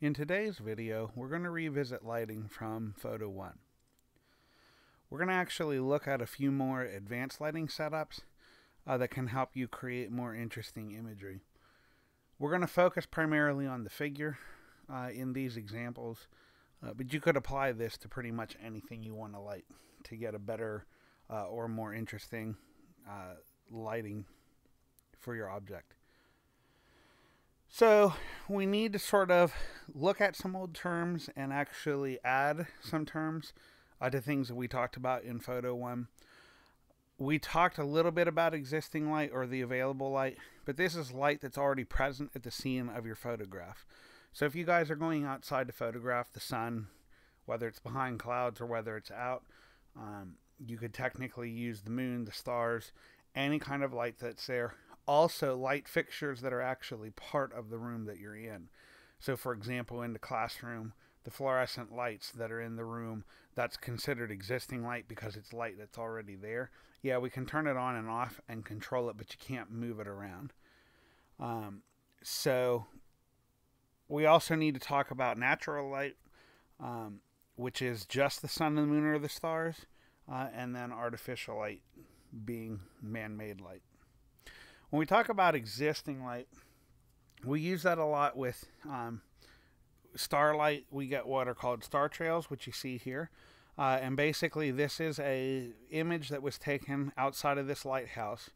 In today's video, we're going to revisit lighting from Photo One. We're going to actually look at a few more advanced lighting setups uh, that can help you create more interesting imagery. We're going to focus primarily on the figure uh, in these examples, uh, but you could apply this to pretty much anything you want to light to get a better uh, or more interesting uh, lighting for your object. So we need to sort of look at some old terms and actually add some terms uh, to things that we talked about in photo one. We talked a little bit about existing light or the available light, but this is light that's already present at the scene of your photograph. So if you guys are going outside to photograph the sun, whether it's behind clouds or whether it's out, um, you could technically use the moon, the stars, any kind of light that's there also light fixtures that are actually part of the room that you're in. So, for example, in the classroom, the fluorescent lights that are in the room, that's considered existing light because it's light that's already there. Yeah, we can turn it on and off and control it, but you can't move it around. Um, so, we also need to talk about natural light, um, which is just the sun and the moon or the stars, uh, and then artificial light being man made light. When we talk about existing light, we use that a lot with um, starlight. We get what are called star trails, which you see here. Uh, and basically, this is a image that was taken outside of this lighthouse,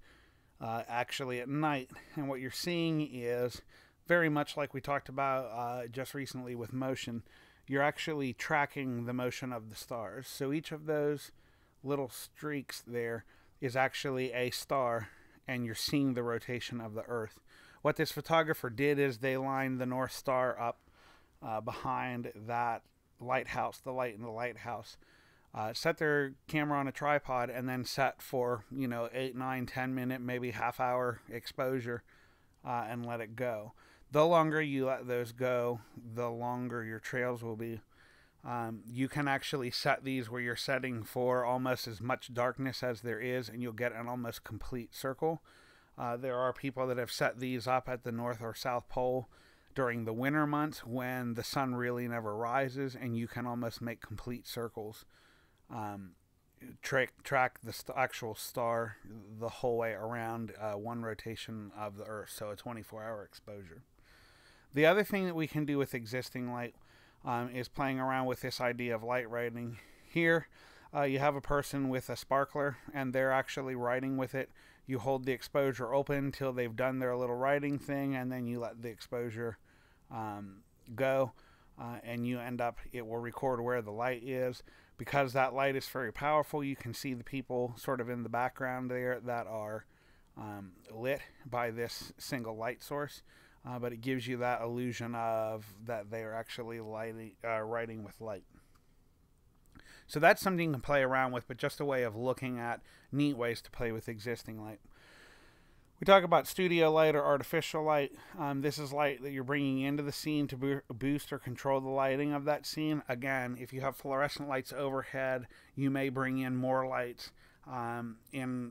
uh, actually at night. And what you're seeing is very much like we talked about uh, just recently with motion. You're actually tracking the motion of the stars. So each of those little streaks there is actually a star and you're seeing the rotation of the Earth. What this photographer did is they lined the North Star up uh, behind that lighthouse, the light in the lighthouse. Uh, set their camera on a tripod and then set for you know eight, nine, ten minute, maybe half hour exposure, uh, and let it go. The longer you let those go, the longer your trails will be. Um, you can actually set these where you're setting for almost as much darkness as there is, and you'll get an almost complete circle. Uh, there are people that have set these up at the North or South Pole during the winter months when the sun really never rises, and you can almost make complete circles. Um, track track the st- actual star the whole way around uh, one rotation of the Earth, so a 24 hour exposure. The other thing that we can do with existing light um, is playing around with this idea of light writing. Here, uh, you have a person with a sparkler and they're actually writing with it. You hold the exposure open till they've done their little writing thing, and then you let the exposure um, go, uh, and you end up, it will record where the light is. Because that light is very powerful, you can see the people sort of in the background there that are um, lit by this single light source uh, but it gives you that illusion of that they are actually lighting, uh, writing with light. So that's something you can play around with, but just a way of looking at neat ways to play with existing light. We talk about studio light or artificial light. Um, this is light that you're bringing into the scene to bo boost or control the lighting of that scene. Again, if you have fluorescent lights overhead, you may bring in more lights. Um, in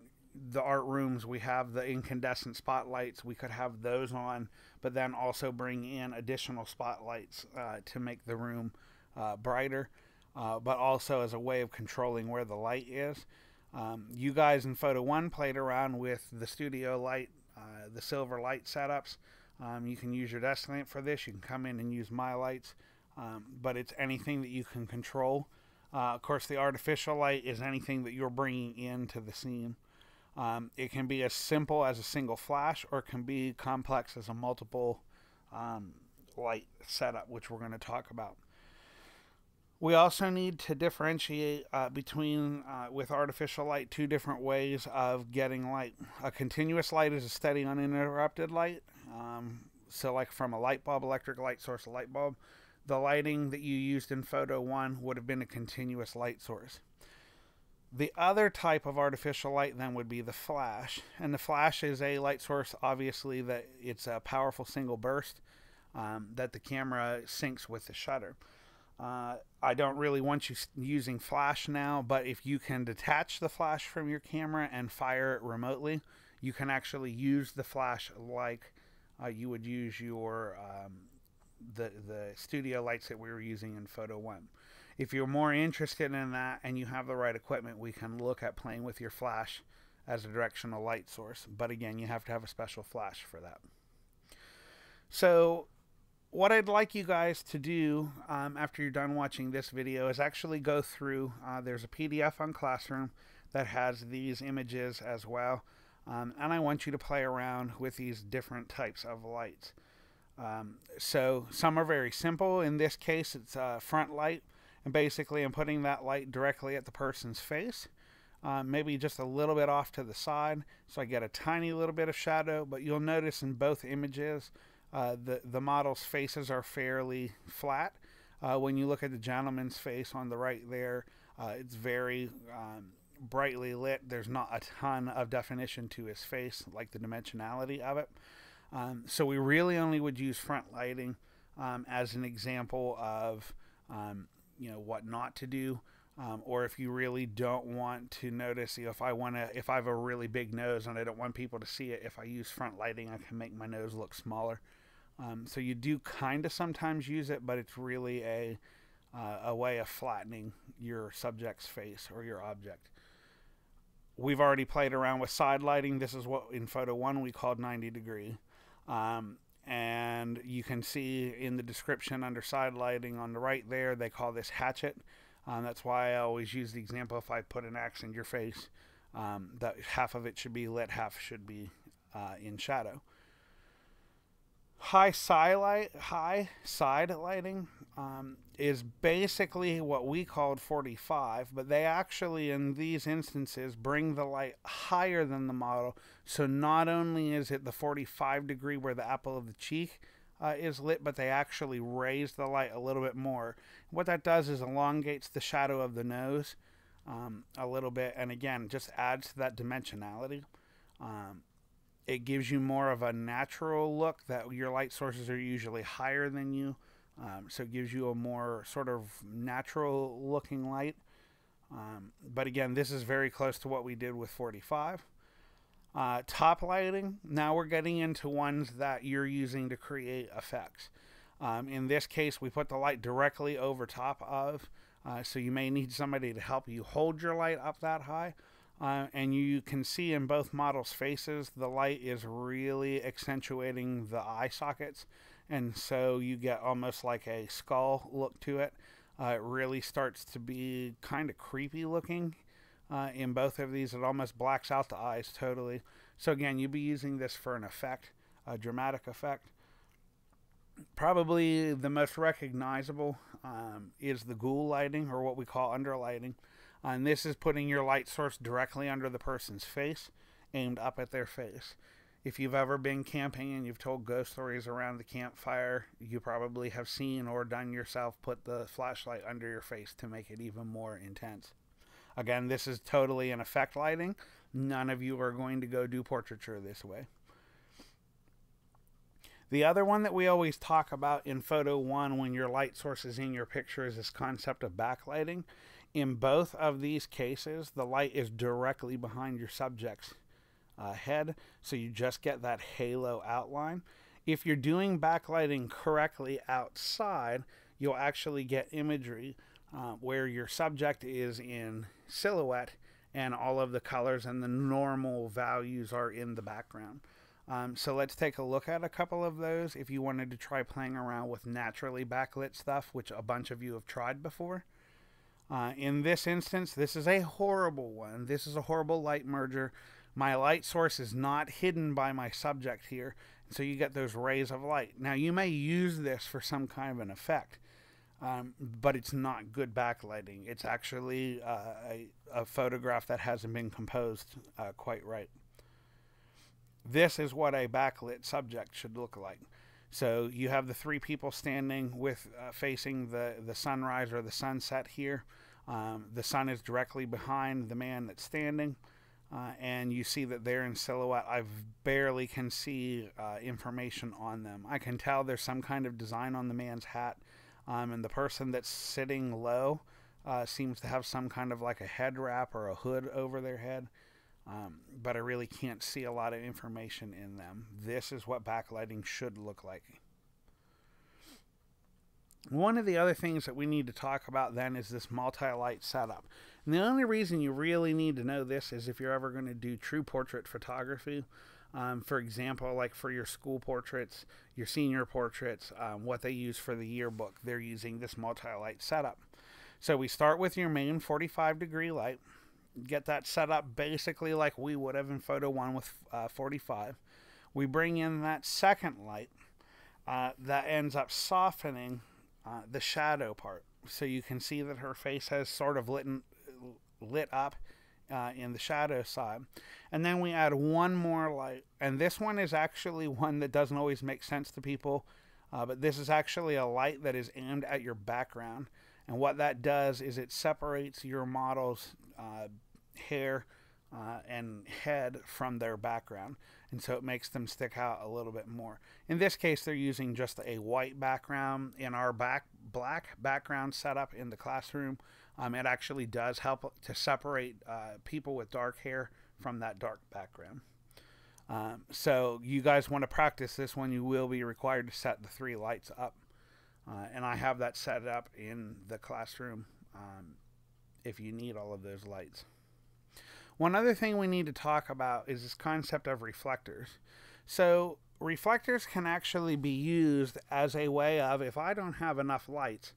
the art rooms, we have the incandescent spotlights. We could have those on but then also bring in additional spotlights uh, to make the room uh, brighter, uh, but also as a way of controlling where the light is. Um, you guys in Photo One played around with the studio light, uh, the silver light setups. Um, you can use your desk lamp for this. You can come in and use my lights, um, but it's anything that you can control. Uh, of course, the artificial light is anything that you're bringing into the scene. Um, it can be as simple as a single flash or it can be complex as a multiple um, light setup, which we're going to talk about. We also need to differentiate uh, between, uh, with artificial light, two different ways of getting light. A continuous light is a steady, uninterrupted light. Um, so, like from a light bulb, electric light source, a light bulb, the lighting that you used in photo one would have been a continuous light source. The other type of artificial light then would be the flash. And the flash is a light source, obviously, that it's a powerful single burst um, that the camera syncs with the shutter. Uh, I don't really want you using flash now, but if you can detach the flash from your camera and fire it remotely, you can actually use the flash like uh, you would use your um, the the studio lights that we were using in Photo One. If you're more interested in that and you have the right equipment, we can look at playing with your flash as a directional light source. But again, you have to have a special flash for that. So what I'd like you guys to do um, after you're done watching this video is actually go through, uh, there's a PDF on Classroom that has these images as well. Um, and I want you to play around with these different types of lights. Um, so some are very simple. In this case, it's a front light. And basically, I'm putting that light directly at the person's face. Uh, maybe just a little bit off to the side so I get a tiny little bit of shadow. But you'll notice in both images, uh, the, the model's faces are fairly flat. Uh, when you look at the gentleman's face on the right there, uh, it's very um, brightly lit. There's not a ton of definition to his face, like the dimensionality of it. Um, so we really only would use front lighting um, as an example of um, you know what not to do. Um, or if you really don't want to notice, you know, if I want to, if I have a really big nose and I don't want people to see it, if I use front lighting, I can make my nose look smaller. Um, so you do kind of sometimes use it, but it's really a uh, a way of flattening your subject's face or your object. We've already played around with side lighting. This is what in photo one we called 90 degree. Um, and you can see in the description under side lighting on the right there, they call this hatchet. Um, that's why I always use the example if I put an axe in your face, um, that half of it should be lit, half should be uh, in shadow high side light, high side lighting um, is basically what we called 45, but they actually, in these instances, bring the light higher than the model. So not only is it the 45 degree where the apple of the cheek uh, is lit, but they actually raise the light a little bit more. What that does is elongates the shadow of the nose um, a little bit, and again, just adds to that dimensionality. Um, it gives you more of a natural look that your light sources are usually higher than you. Um, so it gives you a more sort of natural looking light. Um, but again, this is very close to what we did with 45. Uh, top lighting, now we're getting into ones that you're using to create effects. Um, in this case, we put the light directly over top of, uh, so you may need somebody to help you hold your light up that high. Uh, and you can see in both models' faces, the light is really accentuating the eye sockets. And so you get almost like a skull look to it. Uh, it really starts to be kind of creepy looking uh, in both of these. It almost blacks out the eyes totally. So again, you'd be using this for an effect, a dramatic effect. Probably the most recognizable um, is the ghoul lighting, or what we call under underlighting. Uh, and this is putting your light source directly under the person's face, aimed up at their face. If you've ever been camping and you've told ghost stories around the campfire, you probably have seen or done yourself put the flashlight under your face to make it even more intense. Again, this is totally an effect lighting. None of you are going to go do portraiture this way. The other one that we always talk about in photo one when your light source is in your picture is this concept of backlighting. In both of these cases, the light is directly behind your subject's uh, head, so you just get that halo outline. If you're doing backlighting correctly outside, you'll actually get imagery uh, where your subject is in silhouette and all of the colors and the normal values are in the background. Um, so let's take a look at a couple of those if you wanted to try playing around with naturally backlit stuff, which a bunch of you have tried before. Uh, in this instance, this is a horrible one. This is a horrible light merger. My light source is not hidden by my subject here, so you get those rays of light. Now, you may use this for some kind of an effect, um, but it's not good backlighting. It's actually uh, a, a, photograph that hasn't been composed uh, quite right. This is what a backlit subject should look like. So you have the three people standing with uh, facing the, the sunrise or the sunset here. Um, the sun is directly behind the man that's standing. Uh, and you see that they're in silhouette. I barely can see uh, information on them. I can tell there's some kind of design on the man's hat, um, and the person that's sitting low uh, seems to have some kind of like a head wrap or a hood over their head um, but I really can't see a lot of information in them. This is what backlighting should look like. One of the other things that we need to talk about then is this multi-light setup. And the only reason you really need to know this is if you're ever going to do true portrait photography. Um, for example, like for your school portraits, your senior portraits, um, what they use for the yearbook, they're using this multi-light setup. So we start with your main 45 degree light, get that set up basically like we would have in photo one with uh, 45. We bring in that second light uh, that ends up softening uh, the shadow part. So you can see that her face has sort of lit, lit up uh, in the shadow side. And then we add one more light. And this one is actually one that doesn't always make sense to people. Uh, but this is actually a light that is aimed at your background. And what that does is it separates your model's uh, hair uh, and head from their background. And so it makes them stick out a little bit more. In this case, they're using just a white background. In our back black background setup in the classroom, um, it actually does help to separate uh, people with dark hair from that dark background. Um, so you guys want to practice this one, you will be required to set the three lights up. Uh, and I have that set up in the classroom um, if you need all of those lights. One other thing we need to talk about is this concept of reflectors. So reflectors can actually be used as a way of, if I don't have enough light,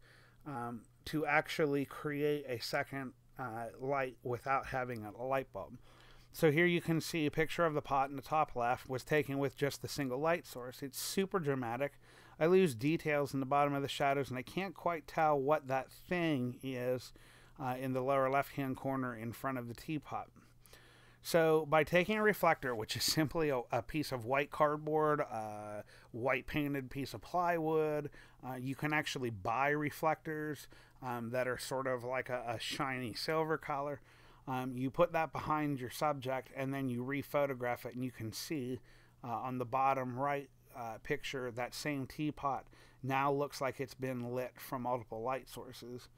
um, to actually create a second uh, light without having a light bulb. So here you can see a picture of the pot in the top left was taken with just the single light source. It's super dramatic. I lose details in the bottom of the shadows and I can't quite tell what that thing is uh, in the lower left hand corner in front of the teapot. So by taking a reflector, which is simply a, a piece of white cardboard, a uh, white painted piece of plywood, uh, you can actually buy reflectors um, that are sort of like a, a shiny silver color. Um, you put that behind your subject and then you rephotograph it and you can see uh, on the bottom right uh, picture, that same teapot now looks like it's been lit from multiple light sources.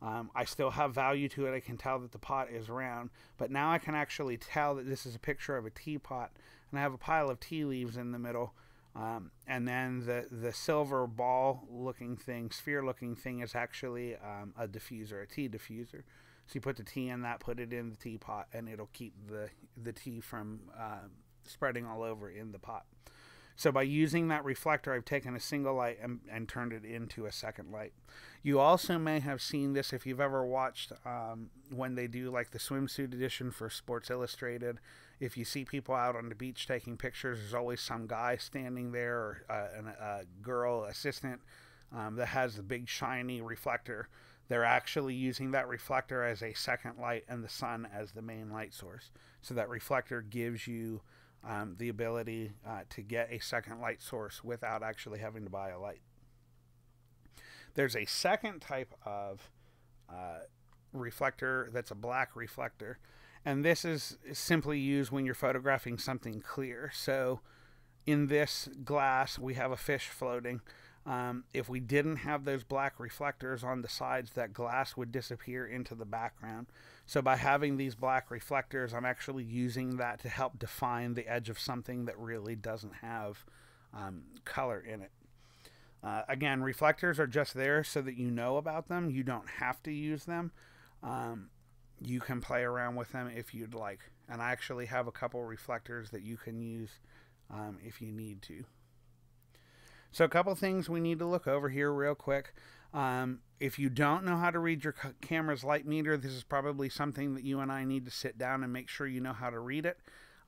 Um, I still have value to it. I can tell that the pot is round, but now I can actually tell that this is a picture of a teapot, and I have a pile of tea leaves in the middle. Um, and then the the silver ball looking thing, sphere looking thing, is actually um, a diffuser, a tea diffuser. So you put the tea in that, put it in the teapot, and it'll keep the the tea from uh, spreading all over in the pot. So by using that reflector, I've taken a single light and, and turned it into a second light. You also may have seen this if you've ever watched um, when they do like the swimsuit edition for Sports Illustrated. If you see people out on the beach taking pictures, there's always some guy standing there or uh, a girl assistant um, that has the big shiny reflector. They're actually using that reflector as a second light and the sun as the main light source. So that reflector gives you um, the ability uh, to get a second light source without actually having to buy a light. There's a second type of uh, reflector that's a black reflector, and this is simply used when you're photographing something clear. So in this glass, we have a fish floating. Um, if we didn't have those black reflectors on the sides, that glass would disappear into the background. So by having these black reflectors, I'm actually using that to help define the edge of something that really doesn't have um, color in it. Uh, again, reflectors are just there so that you know about them. You don't have to use them. Um, you can play around with them if you'd like. And I actually have a couple reflectors that you can use um, if you need to. So a couple things we need to look over here real quick. Um, if you don't know how to read your camera's light meter, this is probably something that you and I need to sit down and make sure you know how to read it.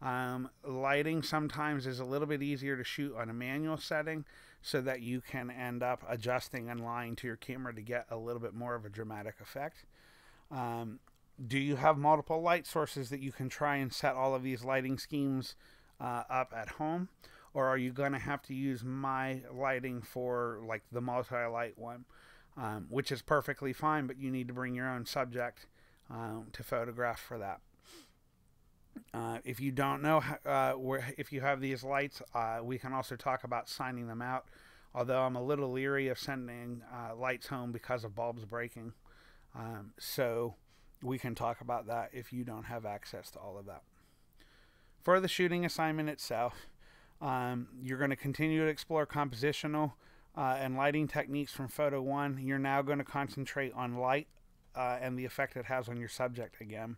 Um, lighting sometimes is a little bit easier to shoot on a manual setting so that you can end up adjusting and lying to your camera to get a little bit more of a dramatic effect. Um, do you have multiple light sources that you can try and set all of these lighting schemes uh, up at home? Or are you going to have to use my lighting for like the multi-light one? um, which is perfectly fine, but you need to bring your own subject um, to photograph for that. Uh, if you don't know uh, where, if you have these lights, uh, we can also talk about signing them out. Although I'm a little leery of sending uh, lights home because of bulbs breaking, um, so we can talk about that if you don't have access to all of that. For the shooting assignment itself, um, you're going to continue to explore compositional uh, and lighting techniques from Photo 1, you're now going to concentrate on light uh, and the effect it has on your subject again.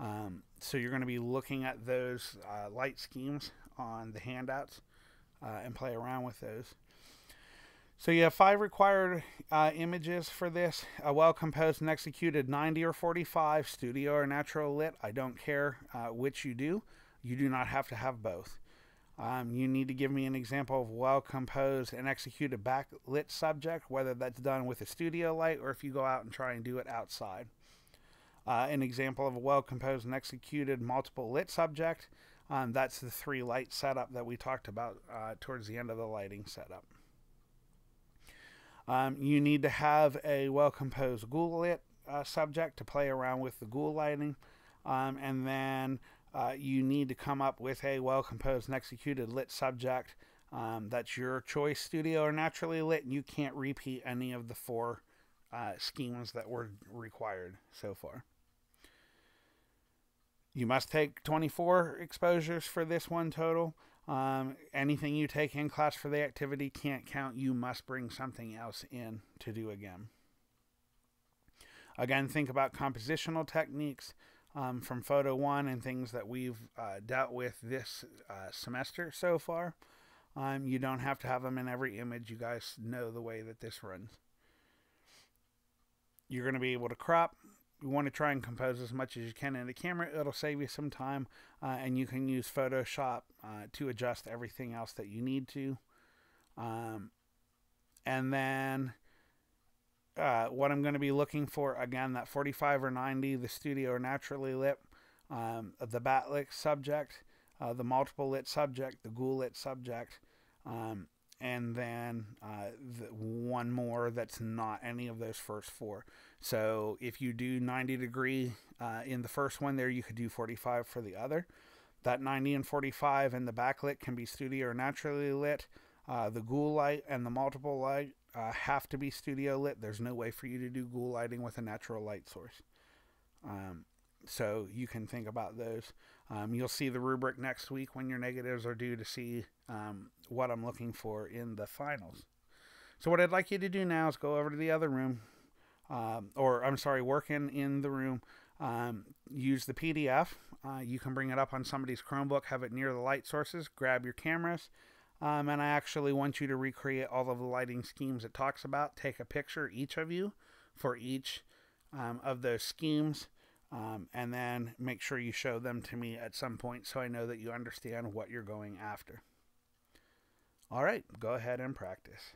Um, so you're going to be looking at those uh, light schemes on the handouts uh, and play around with those. So you have five required uh, images for this. A well composed and executed 90 or 45, studio or natural lit. I don't care uh, which you do. You do not have to have both. Um, you need to give me an example of well composed and executed backlit subject, whether that's done with a studio light or if you go out and try and do it outside. Uh, an example of a well composed and executed multiple lit subject, um, that's the three light setup that we talked about uh, towards the end of the lighting setup. Um, you need to have a well composed ghoul lit uh, subject to play around with the ghoul lighting. Um, and then uh, you need to come up with a well composed and executed lit subject um, that's your choice, studio or naturally lit, and you can't repeat any of the four uh, schemes that were required so far. You must take 24 exposures for this one total. Um, anything you take in class for the activity can't count. You must bring something else in to do again. Again, think about compositional techniques um, from Photo 1 and things that we've uh, dealt with this uh, semester so far. Um, you don't have to have them in every image. You guys know the way that this runs. You're going to be able to crop, you want to try and compose as much as you can in the camera. It'll save you some time, uh, and you can use Photoshop uh, to adjust everything else that you need to. Um, and then uh, what I'm going to be looking for again, that 45 or 90, the studio or naturally lit, um, the backlit subject, uh, the multiple lit subject, the ghoul lit subject, um, and then uh, the one more that's not any of those first four. So if you do 90 degree uh, in the first one there, you could do 45 for the other. That 90 and 45 and the backlit can be studio or naturally lit. Uh, the ghoul light and the multiple light uh, have to be studio lit. There's no way for you to do ghoul lighting with a natural light source. Um, so you can think about those. Um, you'll see the rubric next week when your negatives are due to see um, what I'm looking for in the finals. So what I'd like you to do now is go over to the other room, um, or I'm sorry, working in the room. Um, use the PDF. Uh, you can bring it up on somebody's Chromebook, have it near the light sources, grab your cameras, um, and I actually want you to recreate all of the lighting schemes it talks about. Take a picture, each of you, for each um, of those schemes. Um, and then make sure you show them to me at some point so I know that you understand what you're going after. All right, go ahead and practice.